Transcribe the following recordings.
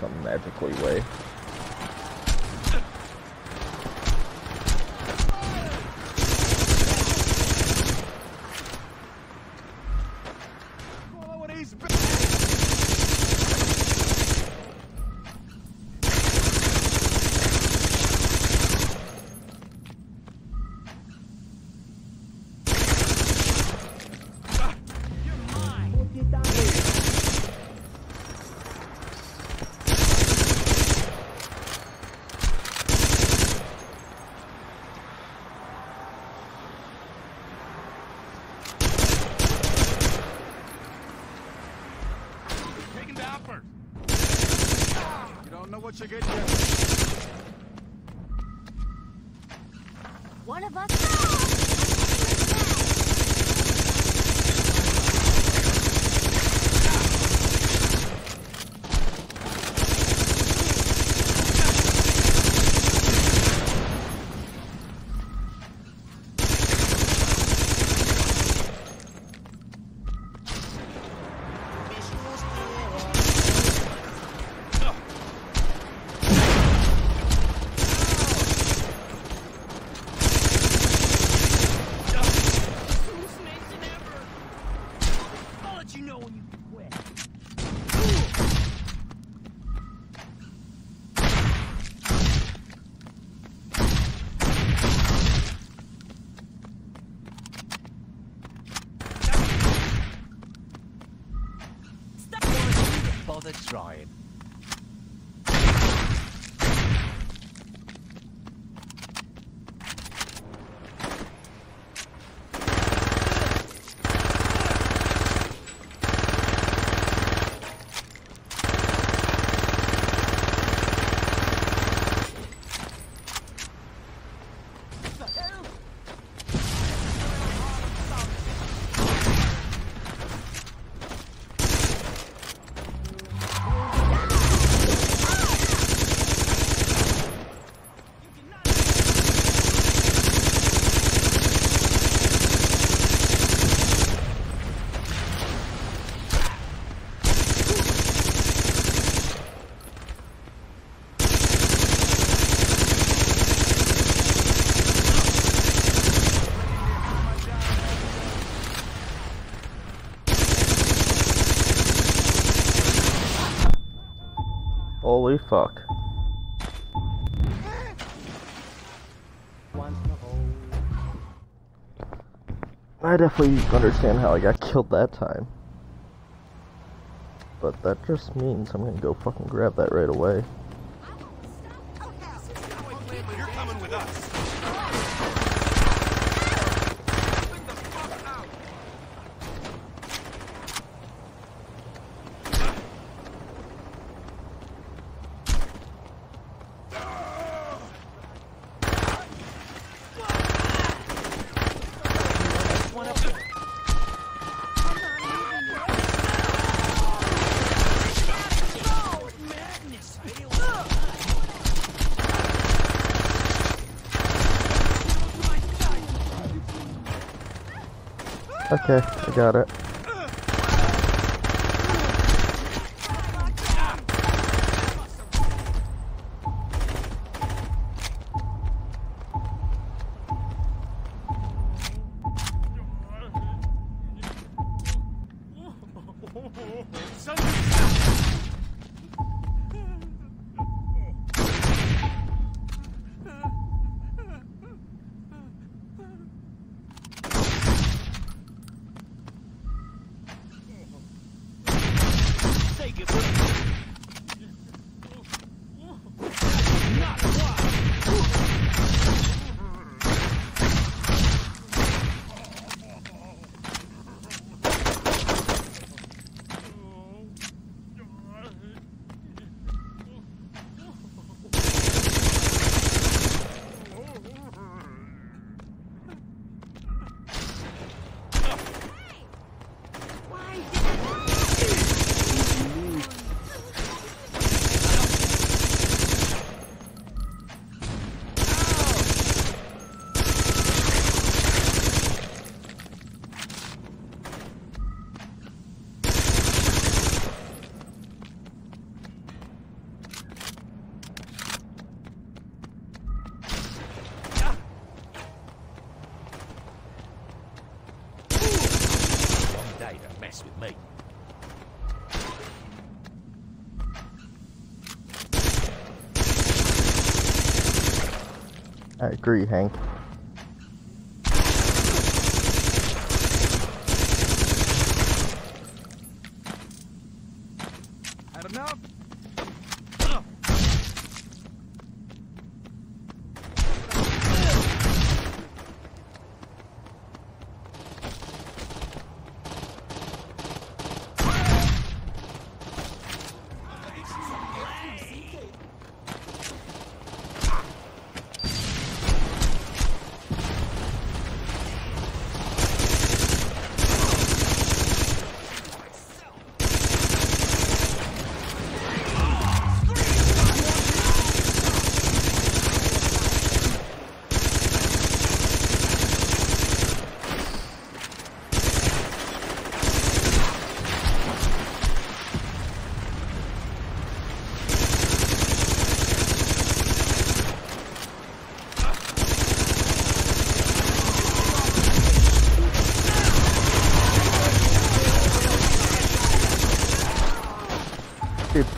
some magically way. Fuck. I definitely understand how I got killed that time. But that just means I'm gonna go fucking grab that right away. You're coming with us. Okay, I got it. I agree, Hank.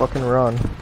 Fucking run.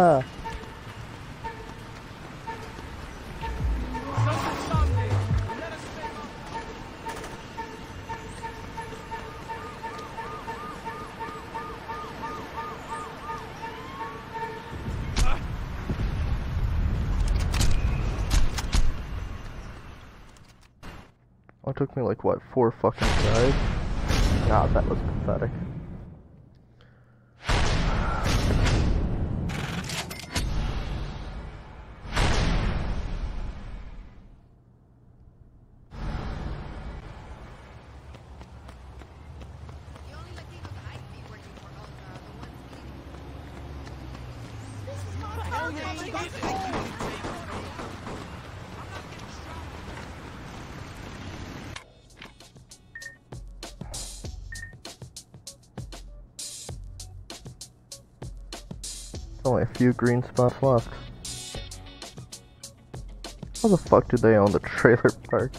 On. Oh, it took me like, what, four fucking tries? God, that was pathetic. few green spots left. How the fuck do they own the trailer park?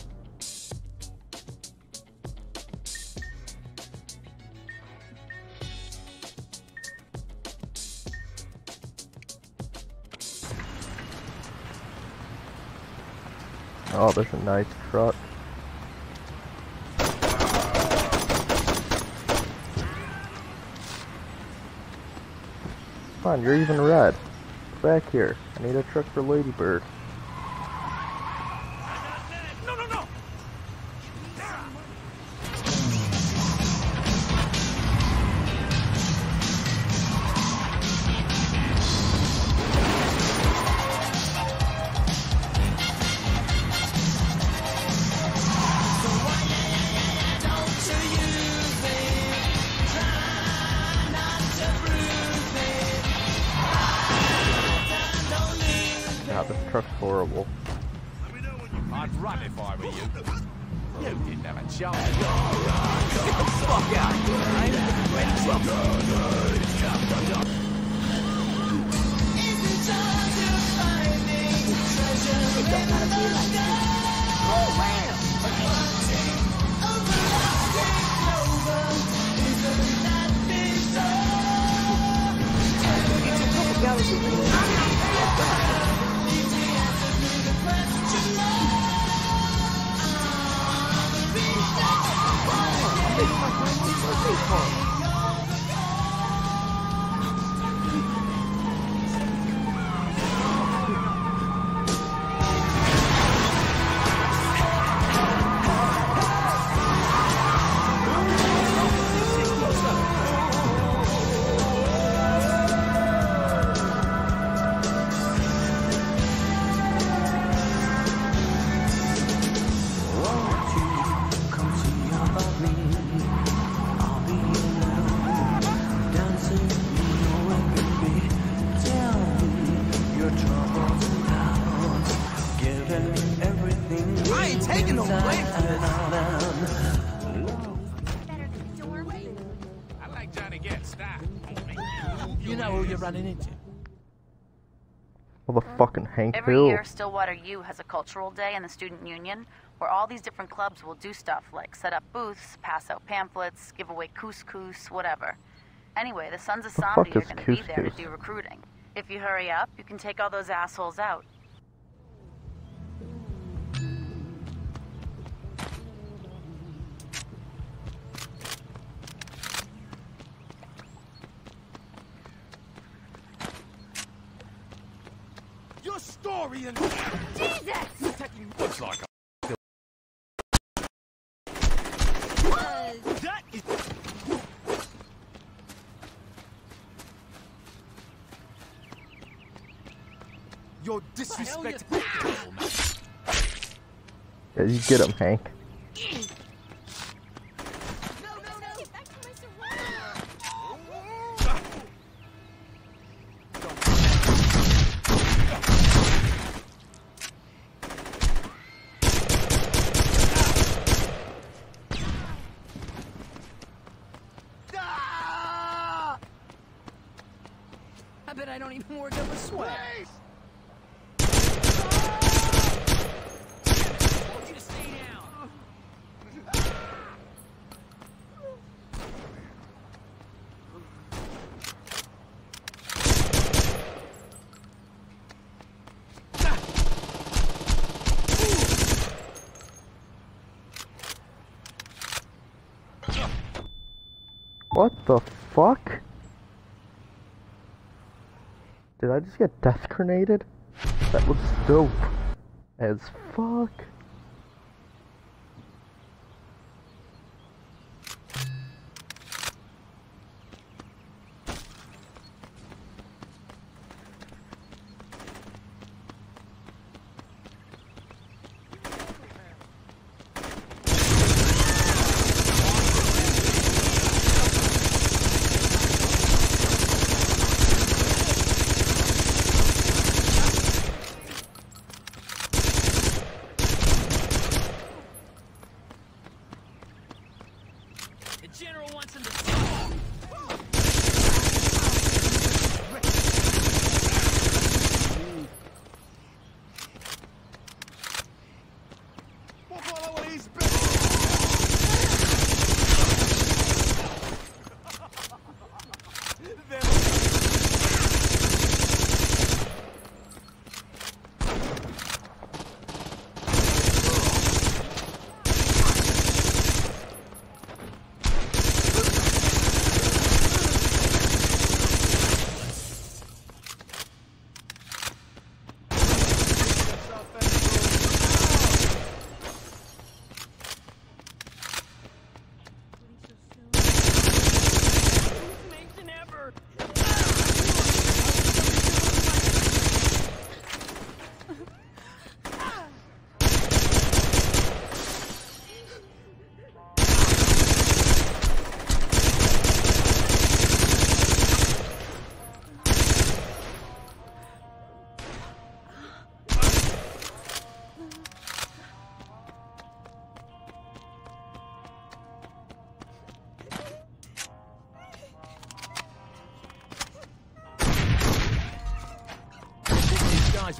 Oh, there's a knife. You're even red. Back here. I need a truck for Ladybird. I Every Hill. year, Stillwater U has a cultural day in the student union where all these different clubs will do stuff like set up booths, pass out pamphlets, give away couscous, whatever. Anyway, the Sons of The are going to be there to do recruiting. If you hurry up, you can take all those assholes out. Your story and Jesus! looks like a that is You're disrespecting. Yeah, you get him, Hank. No, no, no! Get back to my surroundings! I bet I don't even work up a sweat. told you to stay down. What the fuck? Did I just get death grenaded? That was dope. As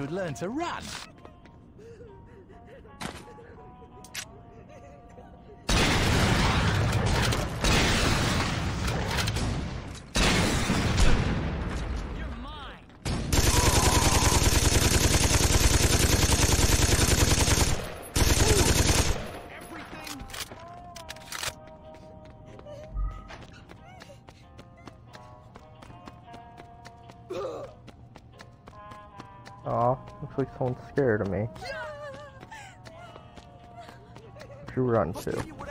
would learn to run. Like someone's scared of me. Where'd you run to?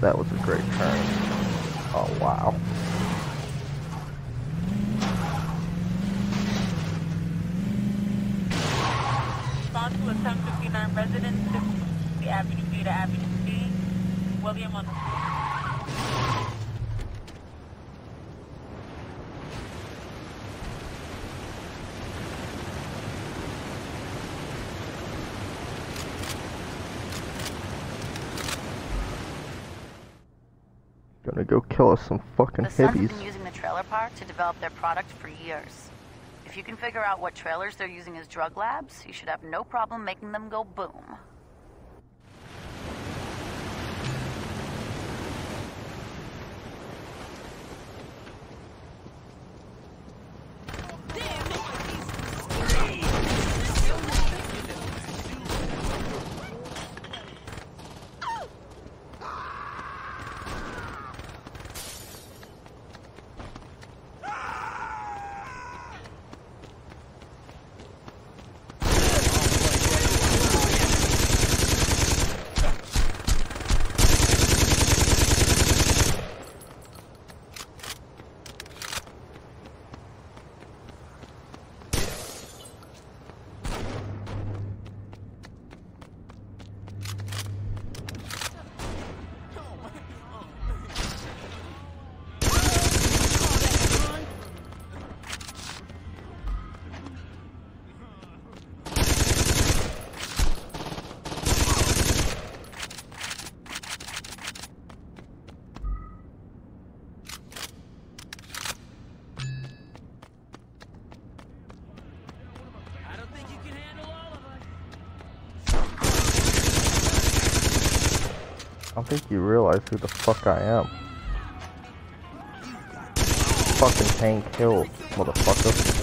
That was a great turn. Oh wow. Gonna go kill us some fucking The Suns have hippies. been using the trailer park to develop their product for years. If you can figure out what trailers they're using as drug labs, you should have no problem making them go boom. think you realize who the fuck I am. Fucking Tank Hill, motherfucker.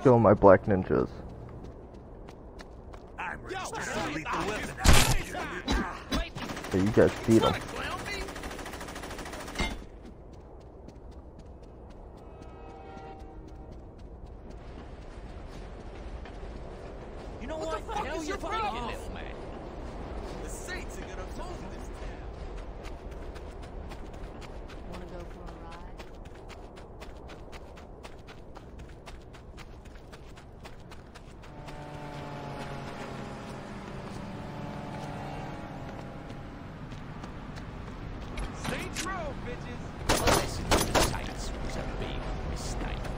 steal my black ninjas. Hey, you guys beat them. bitches. Well, listen to the tights was a big mistake.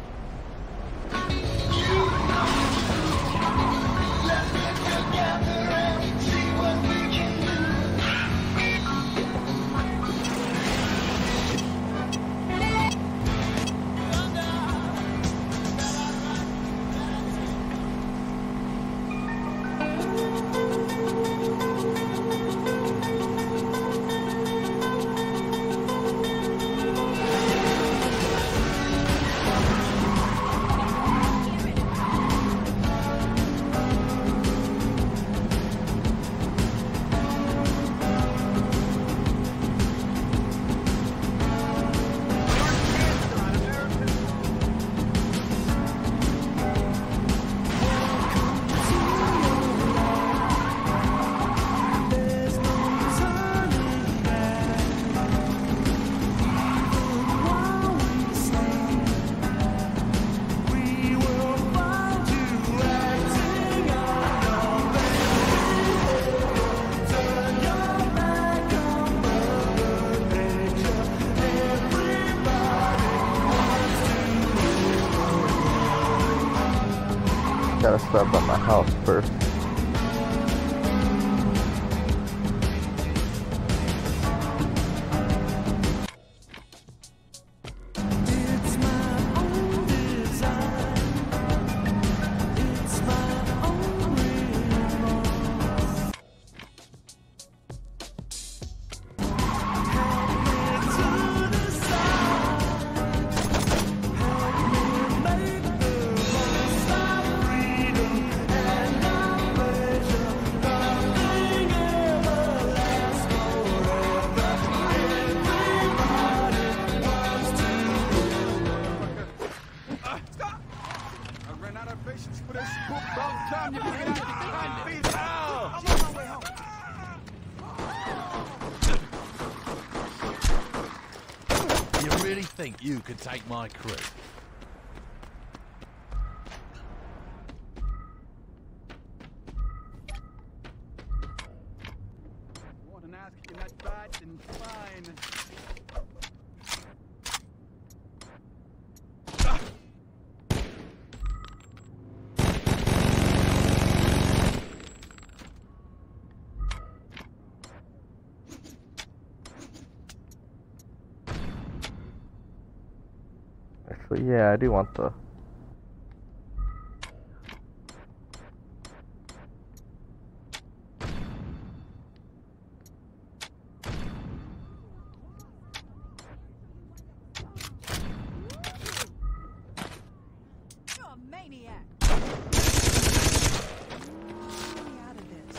stuff at my house first. You could take my crew? Want an ass kicking that bad and fine. Actually, yeah, I do want the. You're a maniac. Get me out of this.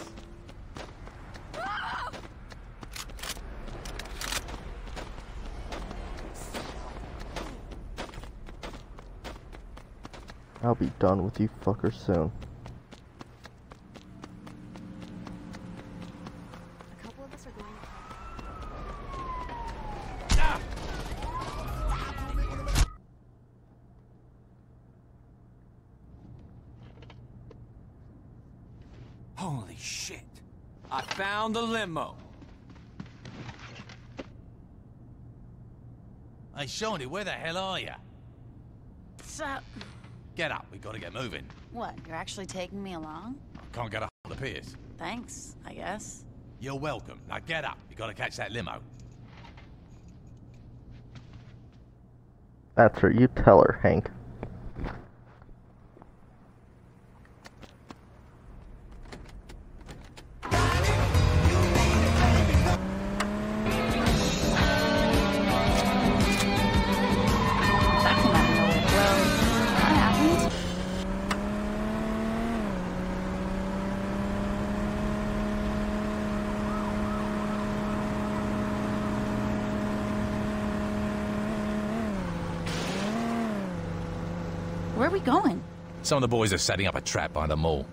I'll be done with you fuckers soon. A couple of us are going. Holy shit. I found the limo. Hey, Shaundi, where the hell are you? So, Get up, we gotta get moving. what? You're actually taking me along? Can't get a hold of Pierce. Thanks, I guess. You're welcome. Now get up, we gotta catch that limo. That's her. You tell her, Hank. Some of the boys are setting up a trap by the mall.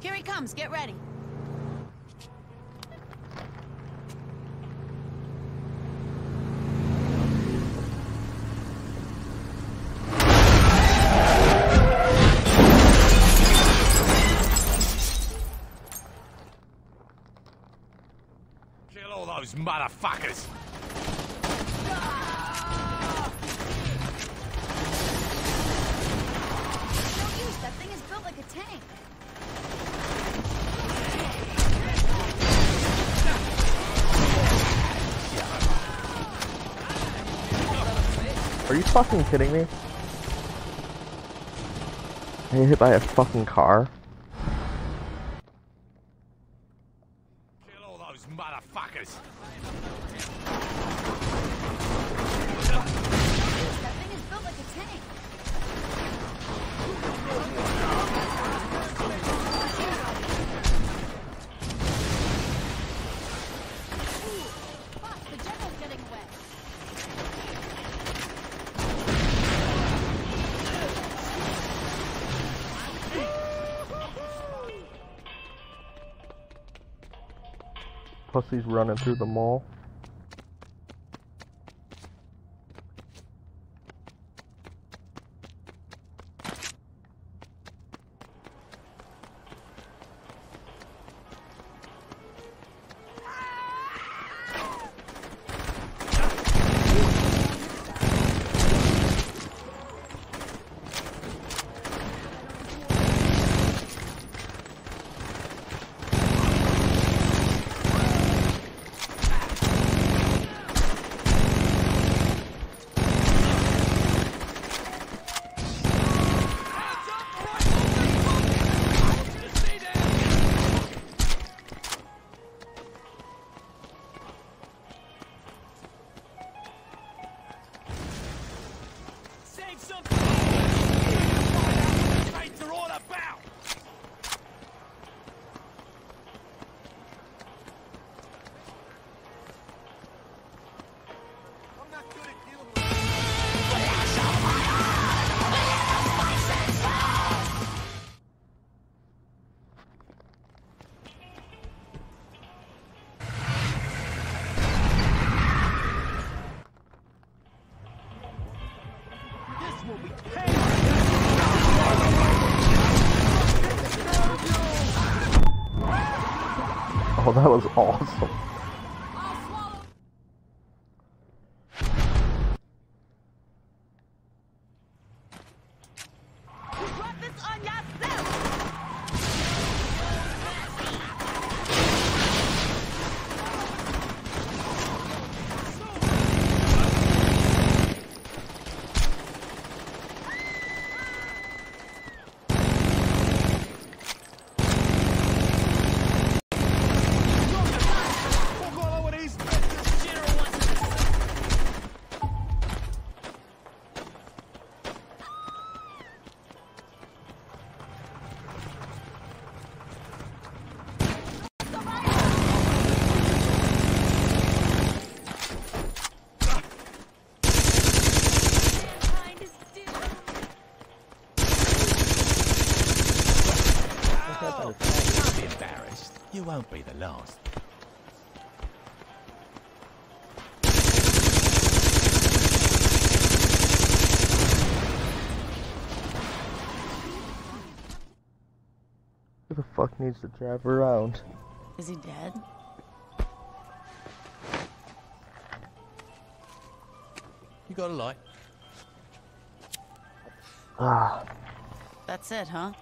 Here he comes. Get ready. Kill all those motherfuckers! No use. That thing is built like a tank. Are you fucking kidding me? I get hit by a fucking car. Running through the mall. Was awesome. You won't be the last. Who the fuck needs to drive around? Is he dead? You got a light? Ah, That's it, huh?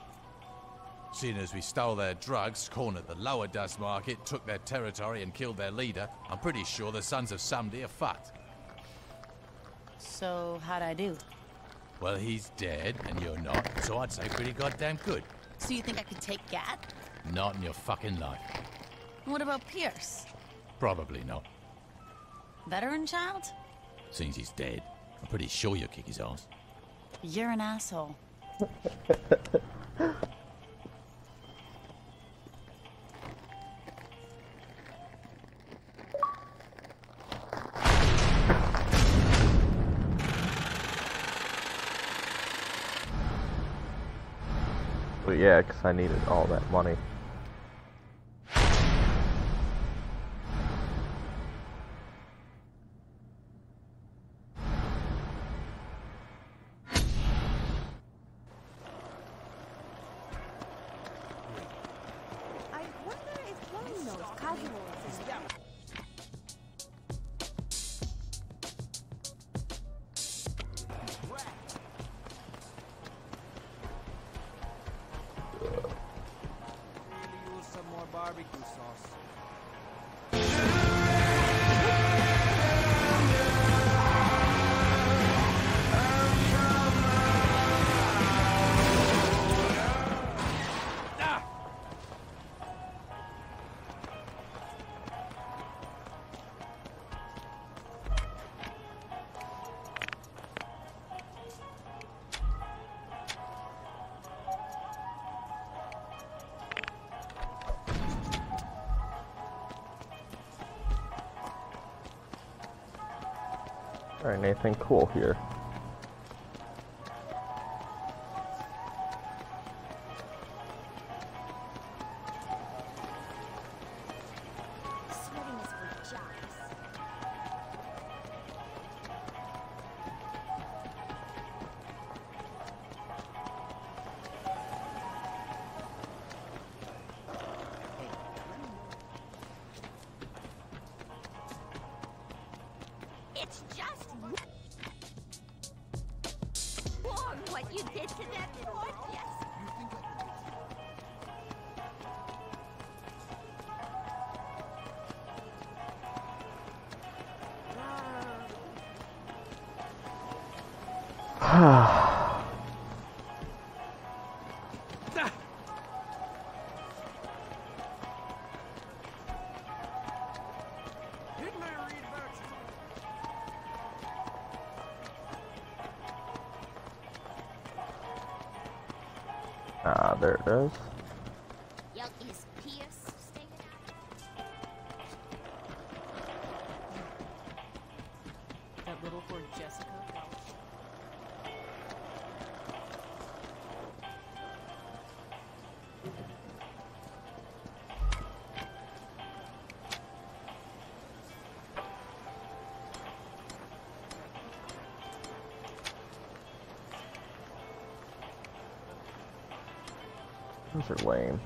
Seeing as we stole their drugs, cornered the Loa Dust market, took their territory and killed their leader, I'm pretty sure the Sons of Samedi are fucked. So, how'd I do? Well, he's dead, and you're not, so I'd say pretty goddamn good. So you think I could take Gat? Not in your fucking life. What about Pierce? Probably not. Veteran child? Since he's dead, I'm pretty sure you'll kick his ass. You're an asshole. yeah, 'cause I needed all that money. Barbecue Alright, anything cool here? Ah, Those are lame.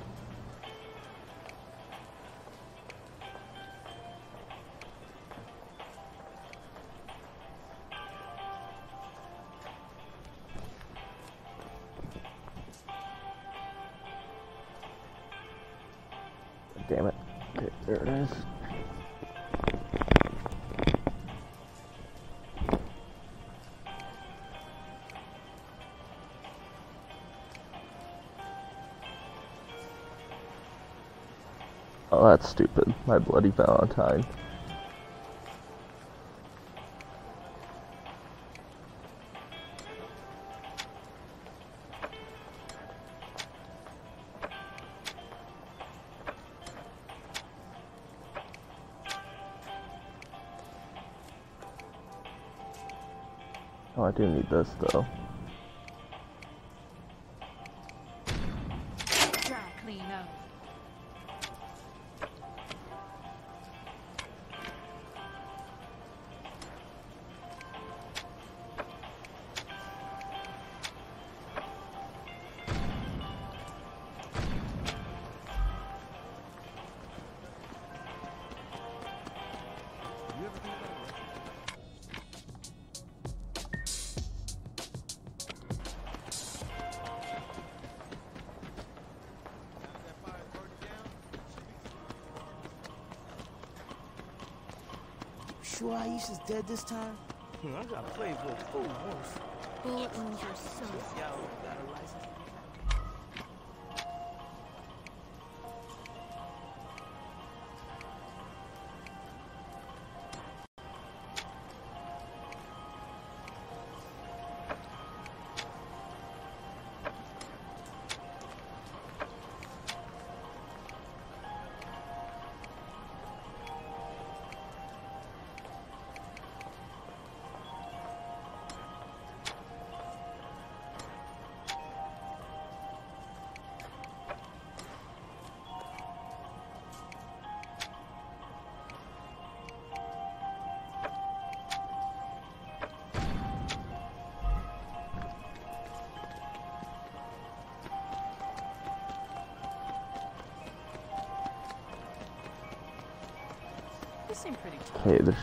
Stupid. My bloody Valentine. Oh, I do need this though. Sure Aisha's dead this time? Hmm, I gotta play with a full horse. Bulletins are so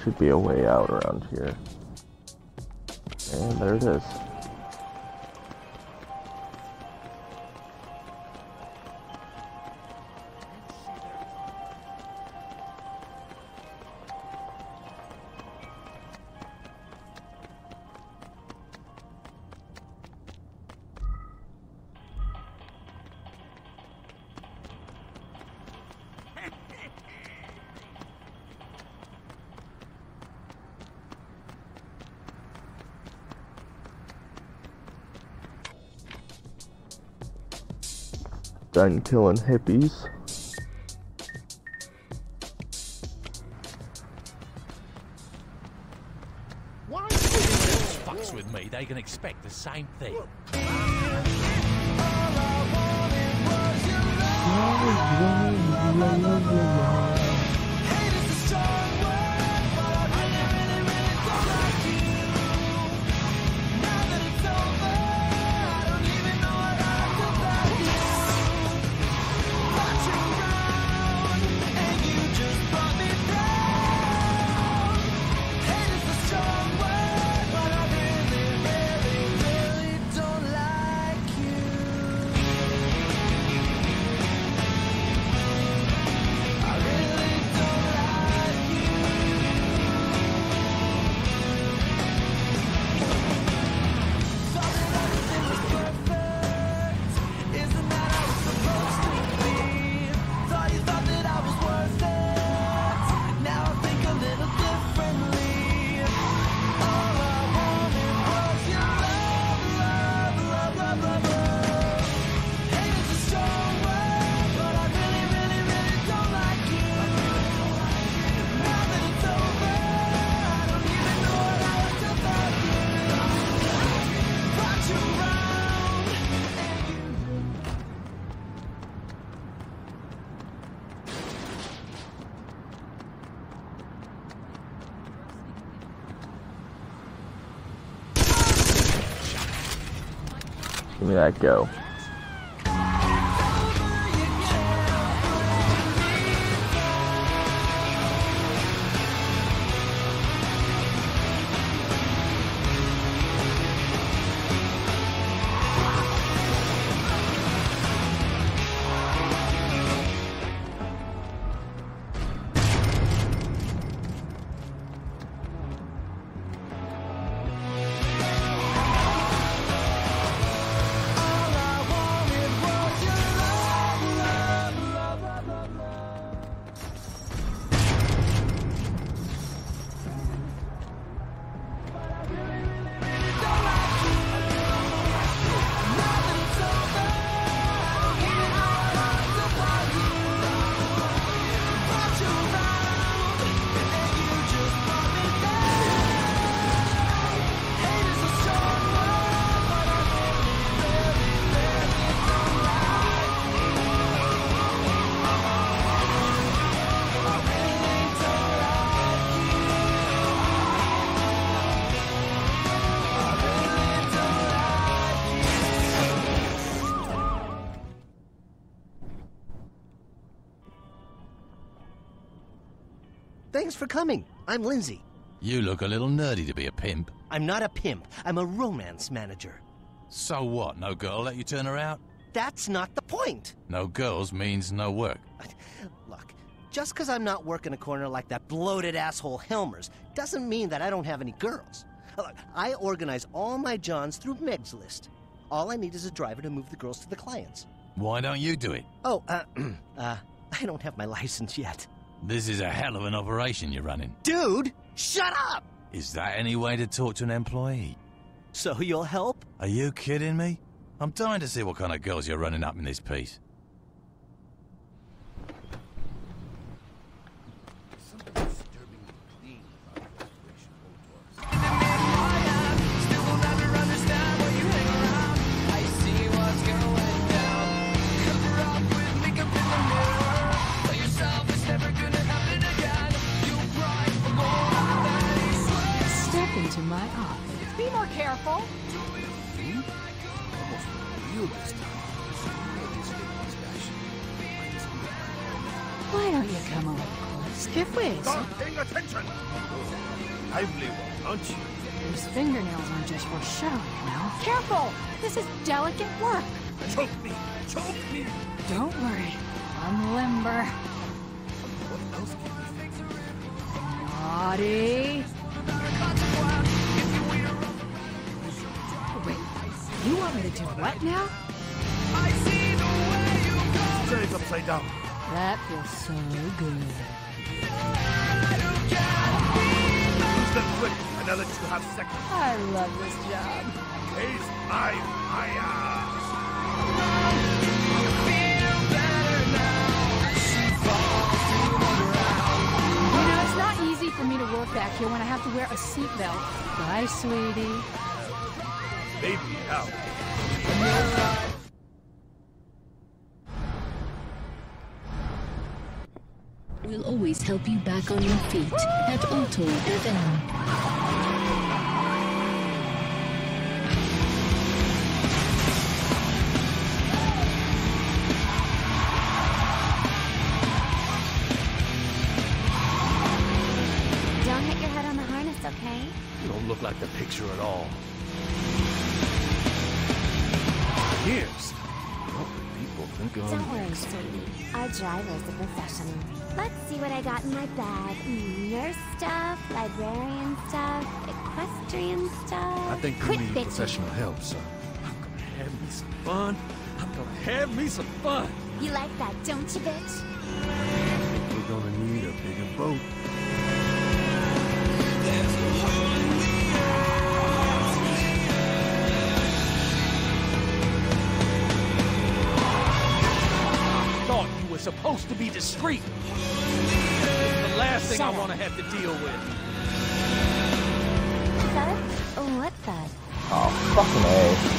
should be a way out around here. And there it is. Done killing hippies. Why fucks with me, they can expect the same thing. Go. For coming. I'm Lindsay. You look a little nerdy to be a pimp. I'm not a pimp. I'm a romance manager. So what? No girl let you turn her out? That's not the point. No girls means no work. Look, just because I'm not working a corner like that bloated asshole Helmers doesn't mean that I don't have any girls. Look, I organize all my Johns through Meg's list. All I need is a driver to move the girls to the clients. Why don't you do it? Oh, uh, uh, I don't have my license yet. This is a hell of an operation you're running. Dude, shut up! Is that any way to talk to an employee? So you'll help? Are you kidding me? I'm dying to see what kind of girls you're running up in this piece. Is delicate work. Choke me! Choke me! Don't worry. I'm limber. What else can fix? Naughty. Wait, you want me to do what now? Turn it upside down. That feels so good. Use them quick, and I'll let you have seconds. I love this job. Taste my fire! You know, it's not easy for me to work back here when I have to wear a seatbelt. Bye, sweetie. Baby, now. We'll always help you back on your feet at Auto FM. Years. What would people think of Don't worry, sweetie. Our driver is a professional. Let's see what I got in my bag. Nurse stuff, librarian stuff, equestrian stuff. I think you Quit need bitching. professional help, son. I'm gonna have me some fun. I'm gonna have me some fun. You like that, don't you, bitch? We're gonna need a bigger boat. Supposed to be discreet. It's the last thing I want to have to deal with. Thud? Oh, what thud? Oh, fucking A.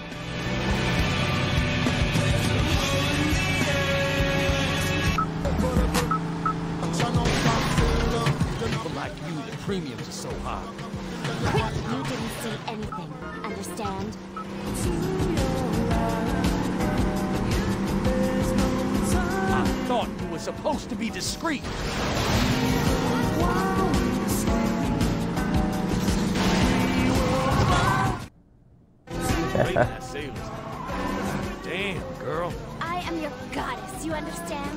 Understand? I thought you were supposed to be discreet. Raising that sailor's Damn, girl. I am your goddess, you understand?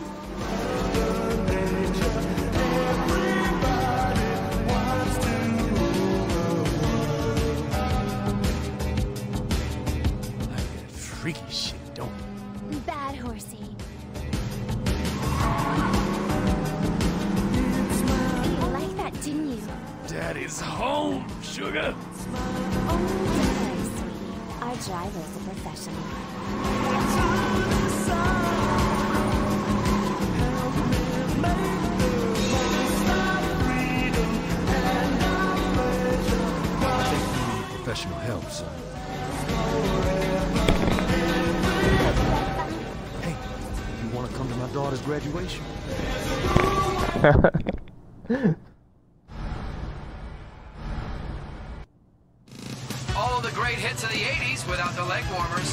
The great hits of the 80s without the leg warmers.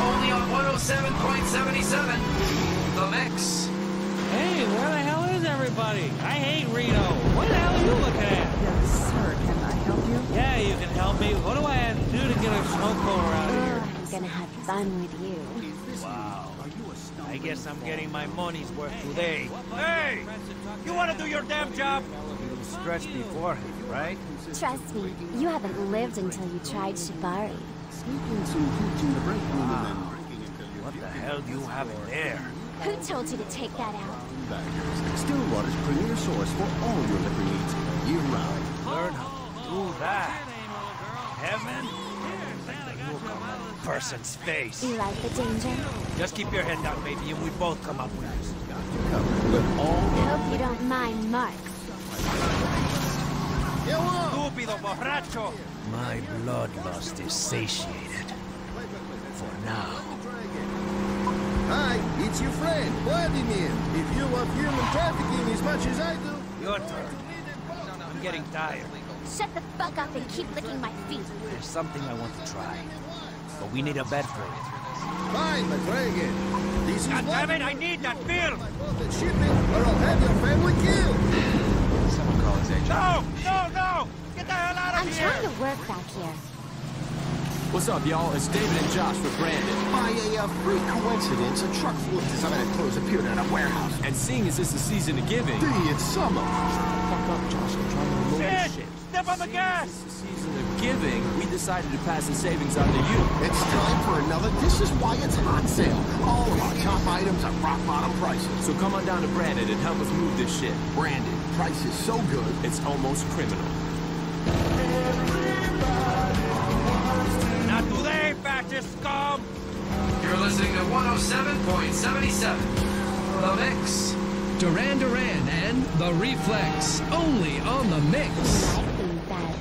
Only on 107.77. The Mix. Hey, where the hell is everybody? I hate Reno. What the hell are you looking at? Yes, sir. Can I help you? Yeah, you can help me. What do I have to do to get a snow cone around here? I'm gonna have fun with you. Wow. I guess I'm getting my money's worth today. Hey! You want to do your damn job? You stretched beforehand, right? Trust me, you haven't lived until you tried Shibari. Ah, what the hell do you have in there? Who told you to take that out? Stilwater's premier source for all your liquor needs, year round. Learn how to do that. Heaven? Look on that person's face. You like the danger? Just keep your head down, baby, and we both come up with this. I hope you don't mind marks. Estúpido borracho! My bloodlust is satiated. For now. Hi, it's your friend, Vladimir. If you love human trafficking as much as I do, Your turn. I'm getting tired. Shut the fuck up and keep licking my feet. There's something I want to try. But we need a bed for it. fine, but try again. This is God damn it, I need that film! Then ship or I'll have your family killed. Someone call his agent. No! No, no! Get the hell out I'm of here! trying to work back here. What's up, y'all? It's David and Josh with Brandon. By a uh, freak coincidence, a truck full of designer clothes appeared at a warehouse. And seeing as this is the season of giving, D, it's summer. fuck up, Josh. I'm trying to load Shit! Shit. Step on the gas! This is season of giving. We decided to pass the savings on to you. It's time for another This Is Why It's Hot sale. All of our top items at rock bottom prices. So come on down to Brandon and help us move this shit. Brandon, Price is so good. It's almost criminal. Not today, fascist scum! You're listening to 107.77. The Mix. Duran Duran and The Reflex, only on The Mix.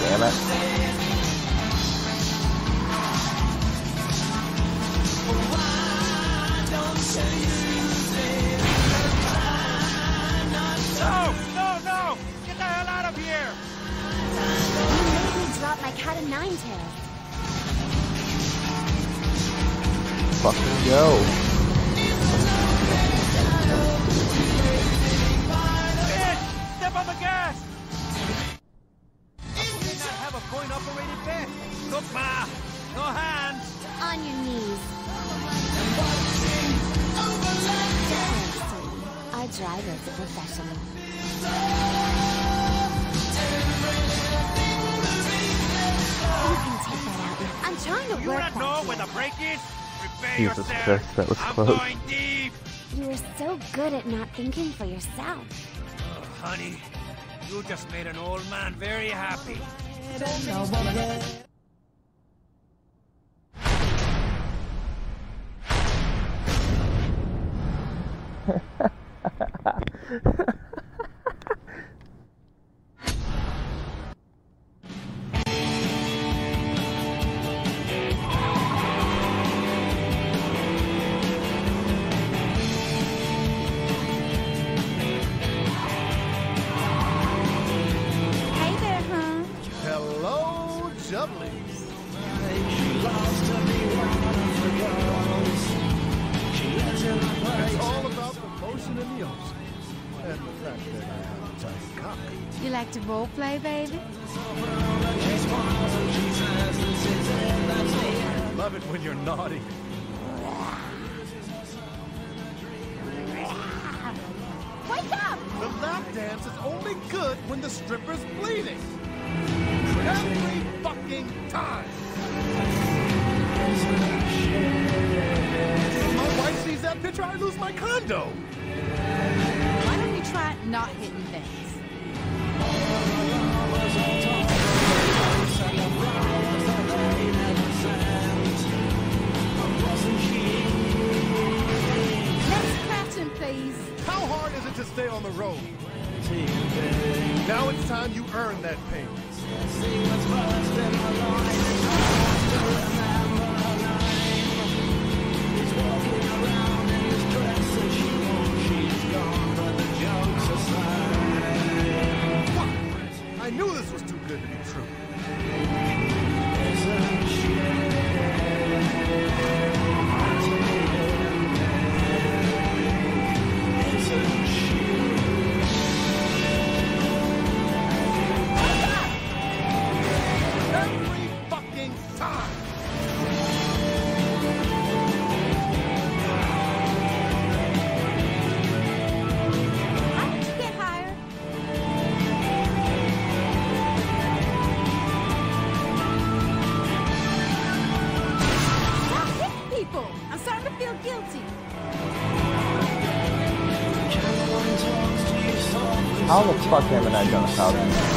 damn it. up here! You made me drop my cat of nine tails. Fucking go. Ed, step on the gas! I do not have a coin-operated bed. Look, Ma! No hands! On your knees. Our driver's a professional. I'm trying to You work not know where the break is? Prepare Jesus yourself. Christ, that was I'm close. going deep. You were so good at not thinking for yourself. Oh, honey, you just made an old man very happy. It's all about the motion in the ocean. And the fact that I have a giant cock. You like to role play, baby? Love it when you're naughty. Wake up! The lap dance is only good when the stripper's bleeding. Every fucking time. When my wife sees that picture, I lose my condo. Why don't you try not hitting things? The fuck haven't I done a thousand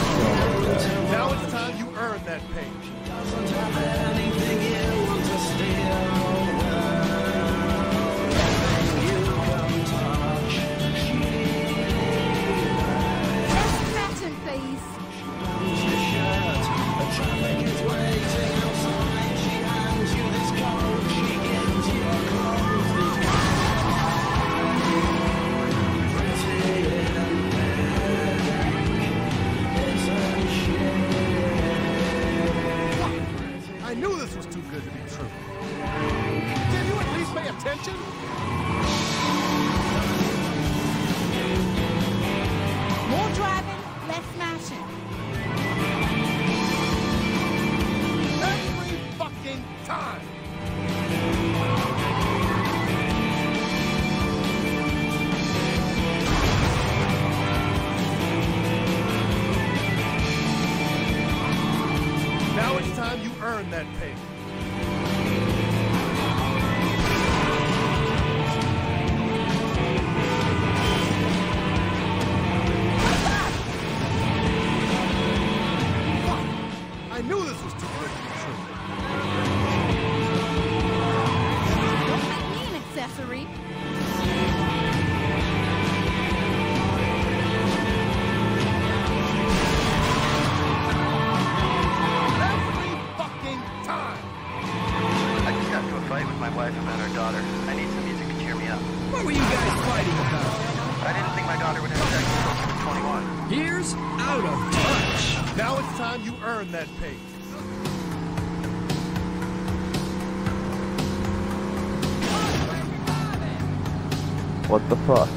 What the fuck?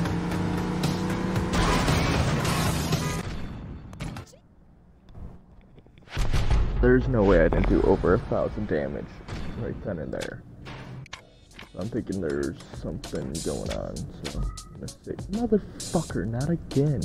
there's no way I didn't do over a thousand damage right then and there. I'm thinking there's something going on, so. Motherfucker, not again.